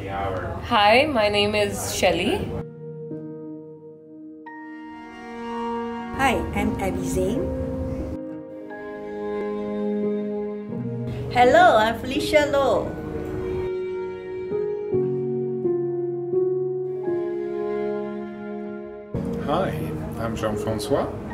the hour. Hi, my name is Shelly. Hi, I'm Abby Zane. Hello, I'm Felicia Low. Hi, I'm Jean-Francois. Art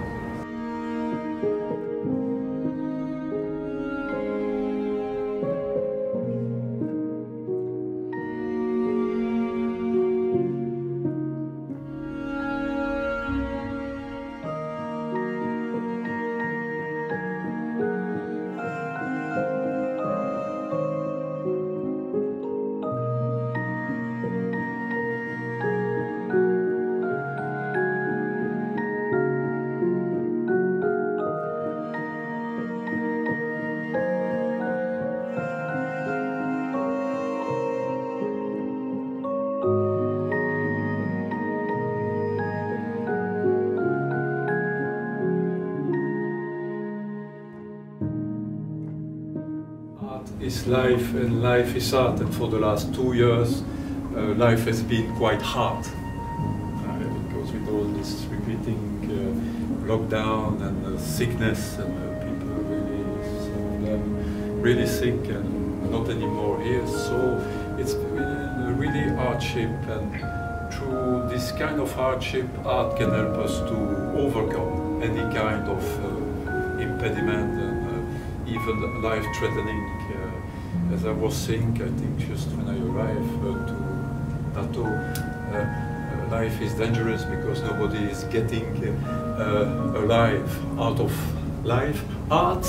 is life and life is art and for the last two years uh, life has been quite hard uh, because with all this repeating uh, lockdown and sickness and uh, people really some of them really sick and not anymore here so it's been a really hardship and through this kind of hardship art can help us to overcome any kind of uh, impediment and uh, even life-threatening. Uh, as I was saying, I think just when I arrived uh, to NATO, uh, uh, life is dangerous because nobody is getting uh, alive out of life. Art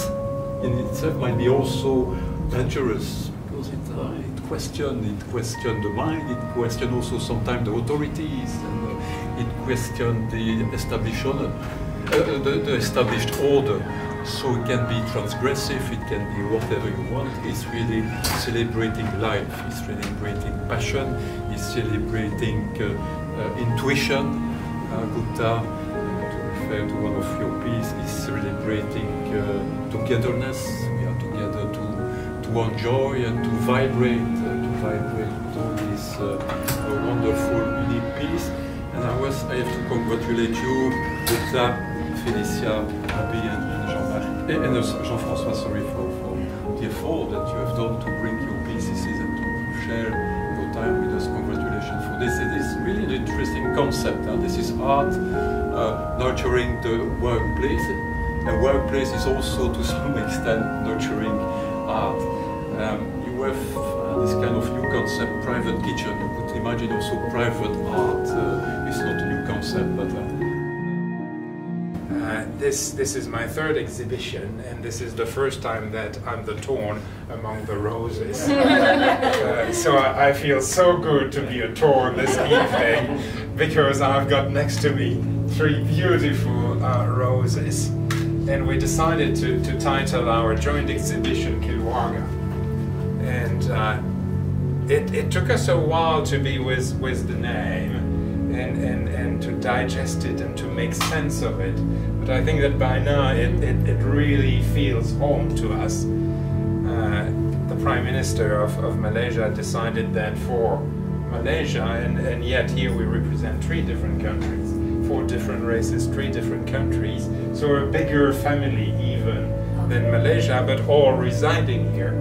in itself might be also dangerous because it, uh, it questions it question the mind, it questions also sometimes the authorities, and uh, it questions the uh, the, the established order. So it can be transgressive, it can be whatever you want. It's really celebrating life, it's celebrating passion, it's celebrating uh, uh, intuition. Uh, Gupta, to refer to one of your pieces, is celebrating uh, togetherness. We are together to, to enjoy and to vibrate, uh, to vibrate with all this uh, wonderful unique piece. And I was, I have to congratulate you, Gupta, Felicia, Abby, and, and Jean-François, sorry, for, for the effort that you have done to bring your pieces and to share your time with us. Congratulations for this. It is really an interesting concept. This is art uh, nurturing the workplace. And workplace is also, to some extent, nurturing art. Um, you have uh, this kind of new concept, private kitchen. You could imagine also private art. Uh, it's not a new concept, but Uh, this this is my third exhibition, and this is the first time that I'm the thorn among the roses. Uh, so I, I feel so good to be a thorn this evening because I've got next to me three beautiful uh, roses, and we decided to, to title our joint exhibition Keluarga, and. Uh, it, it took us a while to be with, with the name and, and, and to digest it and to make sense of it. But I think that by now it, it, it really feels home to us. Uh, the Prime Minister of, of Malaysia decided that for Malaysia, and, and yet here we represent three different countries, four different races, three different countries, so a bigger family even than Malaysia, but all residing here.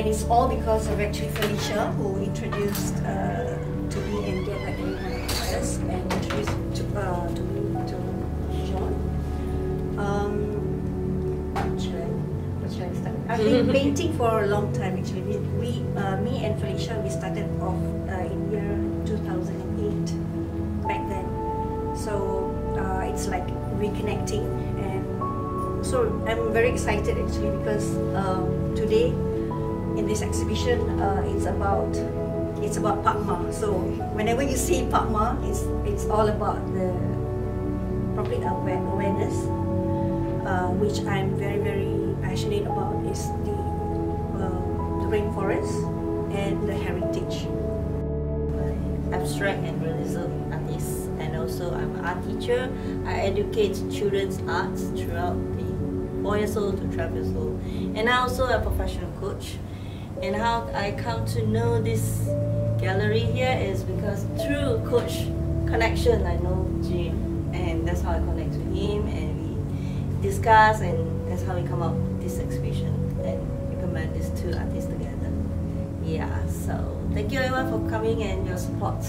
And it's all because of actually Felicia, who introduced uh, to me and get like everyone else, and introduced to, uh, to me, to John. Um, what should I, what should I start? I've been painting for a long time actually. We, we uh, me and Felicia, we started off uh, in year 2008 back then. So uh, it's like reconnecting, and so I'm very excited actually because um, today in this exhibition uh, it's about it's about Pakma. So whenever you see Pakma, it's it's all about the public aware- awareness, uh, which I'm very very passionate about is the uh, the rainforest and the heritage. abstract and realism artist and also I'm an art teacher. I educate children's arts throughout the four years old to 12 years old. And I also a professional coach. And how I come to know this gallery here is because through coach connection, I know Jim, and that's how I connect with him, and we discuss, and that's how we come up with this exhibition and implement these two artists together. Yeah, so thank you everyone for coming and your support.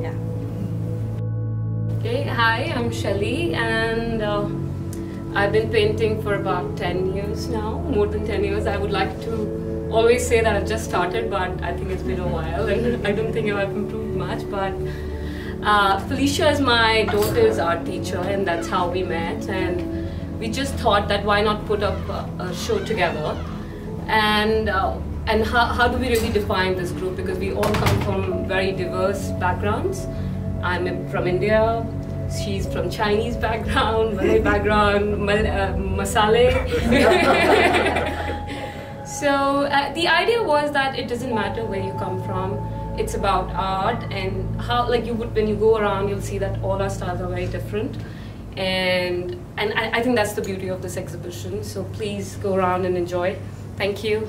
Yeah. Okay, hi, I'm Shelly, and uh, I've been painting for about 10 years now, more than 10 years. I would like to always say that I've just started, but I think it's been a while, and I don't think I've improved much. But uh, Felicia is my daughter's art teacher, and that's how we met. And we just thought that why not put up a, a show together, and. Uh, and how, how do we really define this group? Because we all come from very diverse backgrounds. I'm from India. She's from Chinese background, Malay background, mal- uh, masale. so uh, the idea was that it doesn't matter where you come from. It's about art and how, like you would when you go around, you'll see that all our styles are very different. And and I, I think that's the beauty of this exhibition. So please go around and enjoy. Thank you.